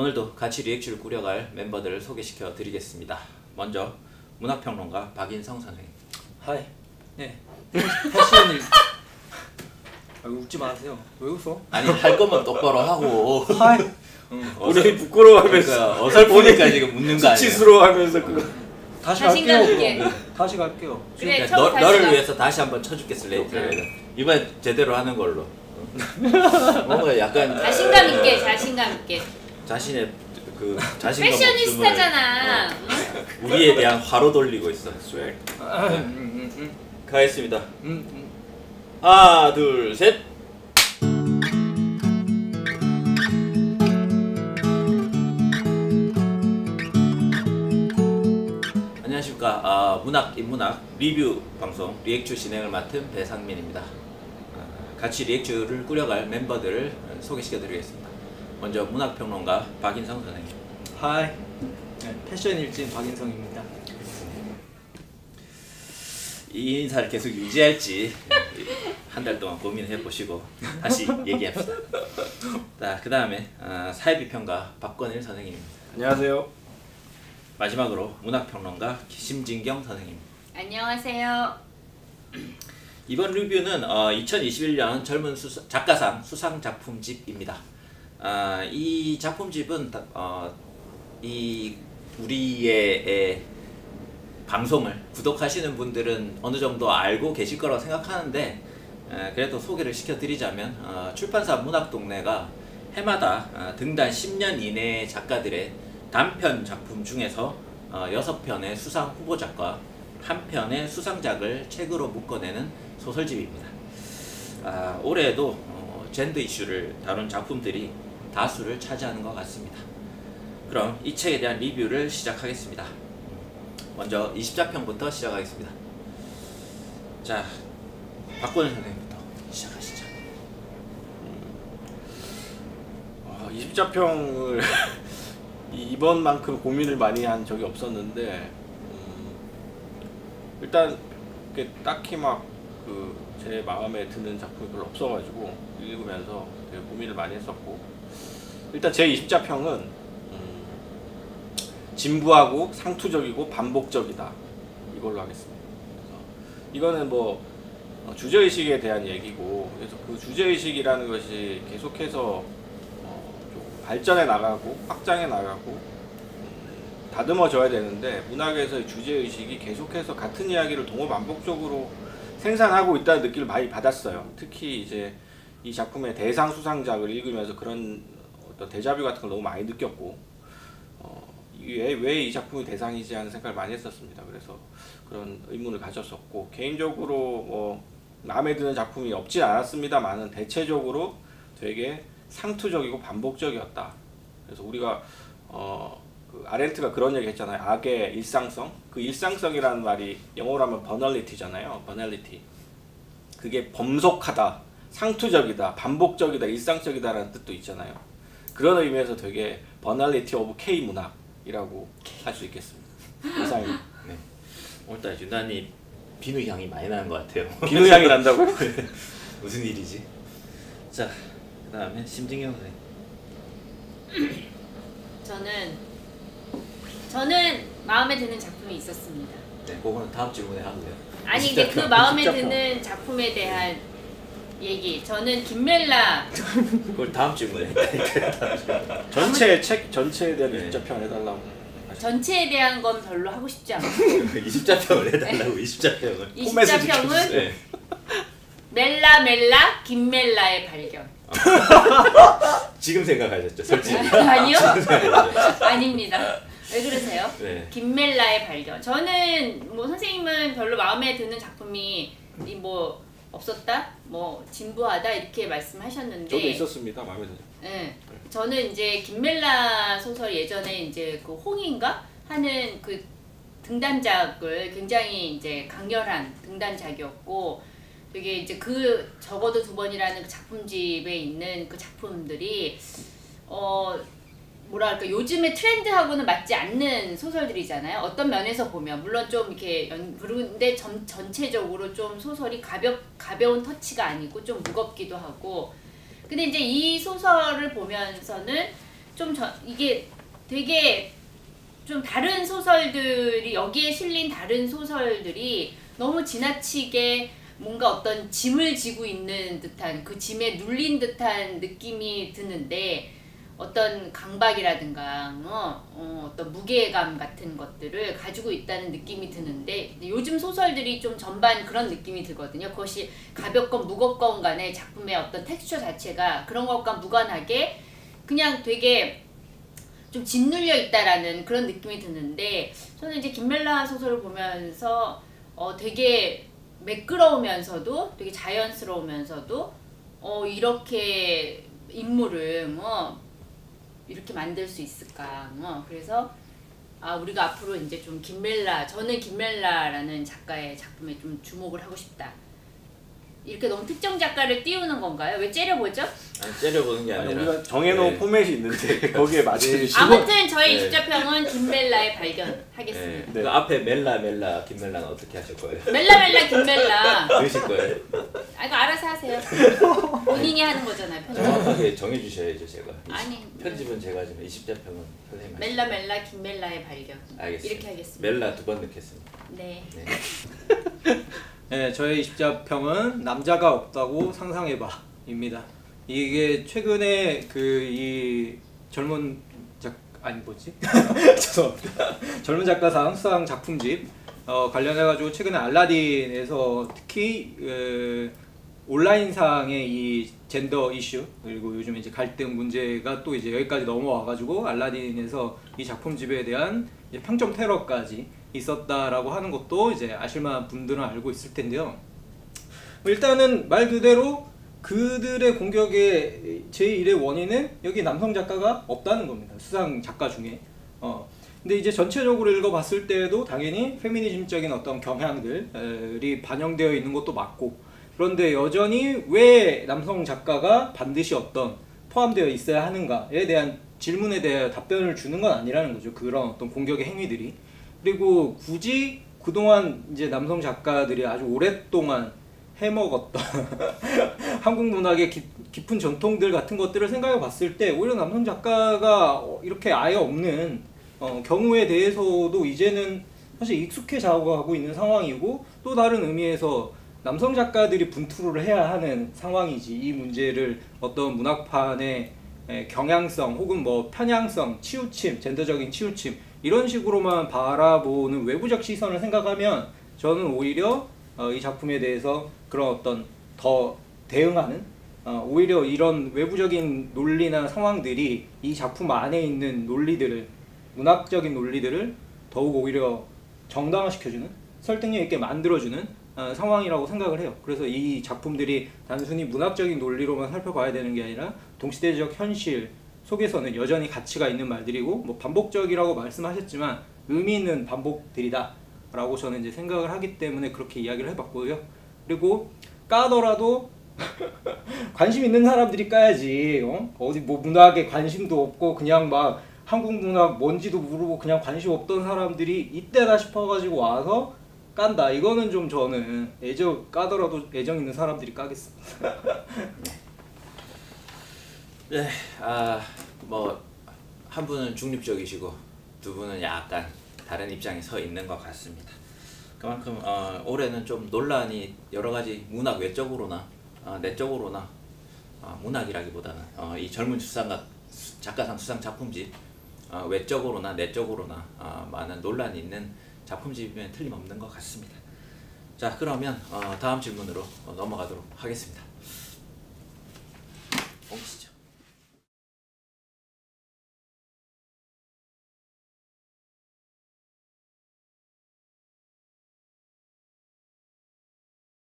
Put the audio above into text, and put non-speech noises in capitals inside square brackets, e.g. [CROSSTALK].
오늘도 같이 리액주를 꾸려갈 멤버들을 소개시켜 드리겠습니다. 먼저 문학평론가 박인성 선생님. Hi. 네. 패션을. 아, 웃지 마세요. 왜 웃어? 아니 할 거면 똑바로 하고. Hi. 우리 부끄러워하면서 그러니까 어설프니까 지금 묻는 거 아니야. 수치스러워하면서 그거 다시 갈게요. 그럼. 다시 갈게요. 그래, 그러니까 처음 너, 다시 너를 가- 위해서 다시 한번 쳐줄게 슬레이트. 이번 제대로 하는 걸로. [LAUGHS] 뭔가 약간 자신감 있게 자신감 있게 자신의 그 자신감 패셔니스타잖아 없음을 우리에 대한 화로 돌리고 있어. swag. 가겠습니다. 하나 둘 셋. 안녕하십니까 아, 문학 인문학 리뷰 방송 리액주 진행을 맡은 배상민입니다. 아, 같이 리액주를 꾸려갈 멤버들을 소개시켜드리겠습니다. 먼저 문학평론가 박인성 선생님. 하이. 네, 패션 일진 박인성입니다. 이 인사를 계속 유지할지 한 달 동안 고민해 보시고 다시 [LAUGHS] 얘기합시다. 자, 그 다음에 아, 사회비평가 박건일 선생님입니다. 안녕하세요 마지막으로 문학평론가 심진경 선생님. 안녕하세요 이번 리뷰는 어, 2021년 젊은 수사, 작가상 수상 작품집입니다. 아, 이 작품집은 다- 어, 이 우리의 에, 방송을 구독하시는 분들은 어느 정도 알고 계실 거라고 생각하는데 에, 그래도 소개를 시켜드리자면 어, 출판사 문학동네가 해마다 어, 등단 10년 이내의 작가들의 단편 작품 중에서 어, 6편의 수상 후보작과 한 편의 수상작을 책으로 묶어내는 소설집입니다. 아, 올해에도 어, 젠더 이슈를 다룬 작품들이 다수를 차지하는 것 같습니다. 그럼 이 책에 대한 리뷰를 시작하겠습니다. 먼저 20자평부터 시작하겠습니다. 자, 박건우 선생님부터 시작하시죠. 어, 20자평을 [LAUGHS] 이번만큼 고민을 많이 한 적이 없었는데 음, 일단 딱히 막 그 제 마음에 드는 작품이 별로 없어가지고 읽으면서 되게 고민을 많이 했었고 일단 제 20자평은 음, 진부하고 상투적이고 반복적이다 이걸로 하겠습니다. 이거는 뭐 어, 주제의식에 대한 얘기고 그래서 그 주제의식이라는 것이 계속해서 어, 좀 발전해 나가고 확장해 나가고 음, 다듬어져야 되는데 문학에서의 주제의식이 계속해서 같은 이야기를 동호 반복적으로 생산하고 있다는 느낌을 많이 받았어요. 특히 이제 이 작품의 대상 수상작을 읽으면서 그런 어떤 데자뷰 같은 걸 너무 많이 느꼈고 어, 왜왜 이 작품이 대상이지 하는 생각을 많이 했었습니다. 그래서 그런 의문을 가졌었고 개인적으로 뭐 마음에 드는 작품이 없진 않았습니다만은 대체적으로 되게 상투적이고 반복적이었다. 그래서 우리가 어, 그 아렌트가 그런 얘기 했잖아요. 악의 일상성. 그 일상성이라는 말이 영어로 하면 버널리티잖아요. 버널리티. 그게 범속하다, 상투적이다, 반복적이다, 일상적이다라는 뜻도 있잖아요. 그런 의미에서 되게 banality of K 문학이라고 할 수 있겠습니다. 이상입니다. 네. 오늘따라 유난히 비누 향이 많이 나는 것 같아요. 비누 향이 난다고? [LAUGHS] 무슨 일이지? 자, 그 다음에 심진경 선생님. 저는 저는 마음에 드는 작품이 있었습니다 네, 그거는 다음 질문에 하고요. 아니 근데 [LAUGHS] 그 20자평, 마음에 20자평. 드는 작품에 대한 얘기 저는 김멜라 그걸 다음 질문에 [LAUGHS] 전체 책 전체에 대한 네. 입자평 해달라고. 전체에 대한 건 별로 하고 싶지 않고 20자평을 [LAUGHS] 해달라고 20자평을. 20자평은 네. 멜라 멜라 김멜라의 발견 [LAUGHS] 지금 생각하셨죠, 솔직히. 아니요 지금 생각하셨죠. 아닙니다 왜 그러세요? 네. 김멜라의 발견. 저는 뭐 선생님은 별로 마음에 드는 작품이 이뭐 없었다, 뭐 진부하다 이렇게 말씀하셨는데. 저도 있었습니다. 마음에 드는. 예. 저는 이제 김멜라 소설 예전에 이제 그 홍인가 하는 그 등단작을 굉장히 이제 강렬한 등단작이었고 되게 이제 그 적어도 두 번이라는 그 작품집에 있는 그 작품들이 어 뭐랄까 요즘의 트렌드하고는 맞지 않는 소설들이잖아요. 어떤 면에서 보면 물론 좀 이렇게 연, 그런데 전, 전체적으로 좀 소설이 가볍 가벼운 터치가 아니고 좀 무겁기도 하고 근데 이제 이 소설을 보면서는 좀 저, 이게 되게 좀 다른 소설들이 여기에 실린 다른 소설들이 너무 지나치게 뭔가 어떤 짐을 지고 있는 듯한 그 짐에 눌린 듯한 느낌이 드는데 어떤 강박이라든가 어, 어, 어 떤 무게감 같은 것들을 가지고 있다는 느낌이 드는데 요즘 소설들이 좀 전반 그런 느낌이 들거든요. 그것이 가볍건 무겁건 간에 작품의 어떤 텍스처 자체가 그런 것과 무관하게 그냥 되게 좀 짓눌려 있다라는 그런 느낌이 드는데 저는 이제 김멜라 소설을 보면서 어 되게 매끄러우면서도 되게 자연스러우면서도 어 이렇게 인물을 뭐 이렇게 만들 수 있을까? 뭐 그래서 아 우리가 앞으로 이제 좀 김멜라 저는 김멜라라는 작가의 작품에 좀 주목을 하고 싶다 이렇게 너무 특정 작가를 띄우는 건가요? 왜 째려보죠? 아니, 째려보는 게 아니, 아니라 우리가 정해놓은 네. 포맷이 있는데 [LAUGHS] 거기에 맞추시 아무튼 저의 네. 입자평은 김멜라의 [LAUGHS] 발견 하겠습니다. 네. 그 앞에 멜라 멜라 김멜라는 어떻게 하실 거예요? 멜라 멜라 김멜라. 넣으실 [LAUGHS] 거예요? 아 이거 알아서 하세요. 본인이 하는 거잖아요. 편집. 정확하게 정해주셔야죠 제가. 아니. 편집은 제가 지금 20자평은 선생님. 하시죠. 멜라 멜라 김멜라의 발견. 알겠습니다. 이렇게 하겠습니다. 멜라 두 번 넣겠습니다. 네. 네. 네, 저의 20자평은 남자가 없다고 상상해봐입니다. 이게 최근에 그 이 젊은 작 아니 뭐지? [LAUGHS] 죄송합니다. 젊은 작가상 수상 작품집 어, 관련해가지고 최근에 알라딘에서 특히 그 온라인상의 이 젠더 이슈 그리고 요즘 이제 갈등 문제가 또 이제 여기까지 넘어와가지고 알라딘에서 이 작품집에 대한 평점 테러까지 있었다라고 하는 것도 이제 아실만한 분들은 알고 있을 텐데요. 일단은 말 그대로 그들의 공격의 제1의 원인은 여기 남성 작가가 없다는 겁니다. 수상 작가 중에. 어. 근데 이제 전체적으로 읽어봤을 때에도 당연히 페미니즘적인 어떤 경향들이 반영되어 있는 것도 맞고 그런데 여전히 왜 남성 작가가 반드시 어떤 포함되어 있어야 하는가에 대한 질문에 대해 답변을 주는 건 아니라는 거죠. 그런 어떤 공격의 행위들이. 그리고 굳이 그동안 이제 남성 작가들이 아주 오랫동안 해먹었던 [LAUGHS] 한국 문학의 깊, 깊은 전통들 같은 것들을 생각해 봤을 때 오히려 남성 작가가 어, 이렇게 아예 없는 어, 경우에 대해서도 이제는 사실 익숙해져가고 있는 상황이고 또 다른 의미에서 남성 작가들이 분투를 해야 하는 상황이지 이 문제를 어떤 문학판의 에, 경향성 혹은 뭐 편향성, 치우침, 젠더적인 치우침 이런 식으로만 바라보는 외부적 시선을 생각하면 저는 오히려 어, 이 작품에 대해서 그런 어떤 더 대응하는 어, 오히려 이런 외부적인 논리나 상황들이 이 작품 안에 있는 논리들을 문학적인 논리들을 더욱 오히려 정당화시켜주는 설득력 있게 만들어주는 어, 상황이라고 생각을 해요. 그래서 이 작품들이 단순히 문학적인 논리로만 살펴봐야 되는 게 아니라 동시대적 현실 속에서는 여전히 가치가 있는 말들이고 뭐 반복적이라고 말씀하셨지만 의미 있는 반복들이다 라고 저는 이제 생각을 하기 때문에 그렇게 이야기를 해봤고요. 그리고 까더라도 [LAUGHS] 관심 있는 사람들이 까야지. 어? 어디 뭐 문학에 관심도 없고 그냥 막 한국 문학 뭔지도 모르고 그냥 관심 없던 사람들이 이때다 싶어가지고 와서 깐다. 이거는 좀 저는 애정 까더라도 애정 있는 사람들이 까겠습니다. 네, [LAUGHS] 아, 뭐, 한 분은 중립적이시고, 두 분은 약간 다른 입장에 서 있는 것 같습니다. 그만큼, 어, 올해는 좀 논란이 여러 가지 문학 외적으로나, 어, 내적으로나, 어, 문학이라기보다는, 어, 이 젊은 수상가, 수- 작가상 수상 작품집, 어, 외적으로나 내적으로나, 어, 많은 논란이 있는 작품집이면 틀림없는 것 같습니다. 자, 그러면, 어, 다음 질문으로 어, 넘어가도록 하겠습니다.